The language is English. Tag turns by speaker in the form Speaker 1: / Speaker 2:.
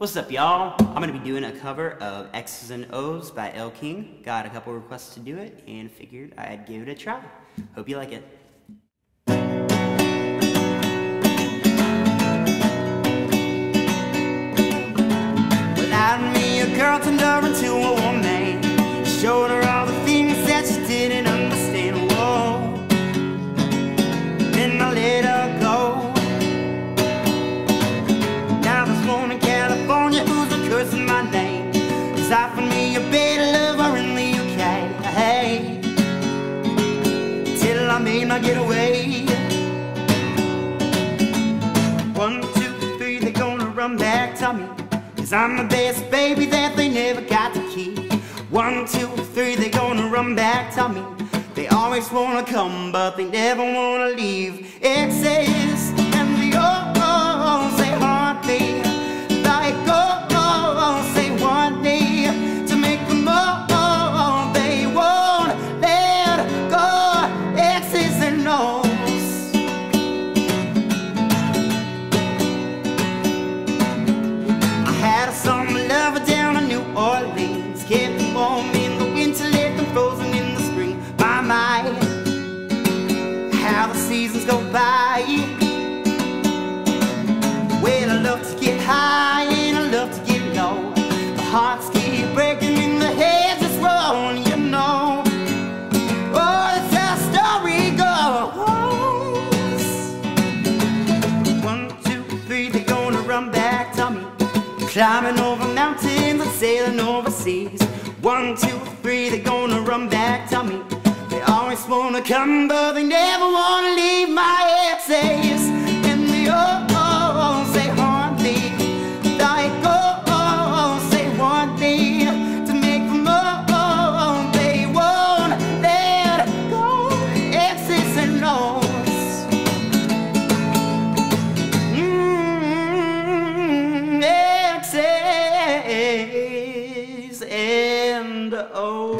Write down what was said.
Speaker 1: What's up, y'all? I'm gonna be doing a cover of X's and O's by Elle King. Got a couple requests to do it and figured I'd give it a try. Hope you like it. Without me, a girl turned into a my name. He's offered me a better lover in the UK. Hey. Till I made my getaway. One, two, three, they're gonna run back to me. Cause I'm the best baby that they never got to keep. One, two, three, they're gonna run back to me. They always wanna come, but they never wanna leave. Exes and How the seasons go by. Well, I love to get high and I love to get low. The hearts keep breaking and the heads just roll, you know. Oh, how story goes. One, two, three, they're gonna run back to me. Climbing over mountains and sailing overseas. One, two, three, they're gonna wanna come, but they never wanna leave my exes. And the O's, they haunt me. Like O's, they want me to make them all. They won't let go. Exes and O's. Mm, X's and O's.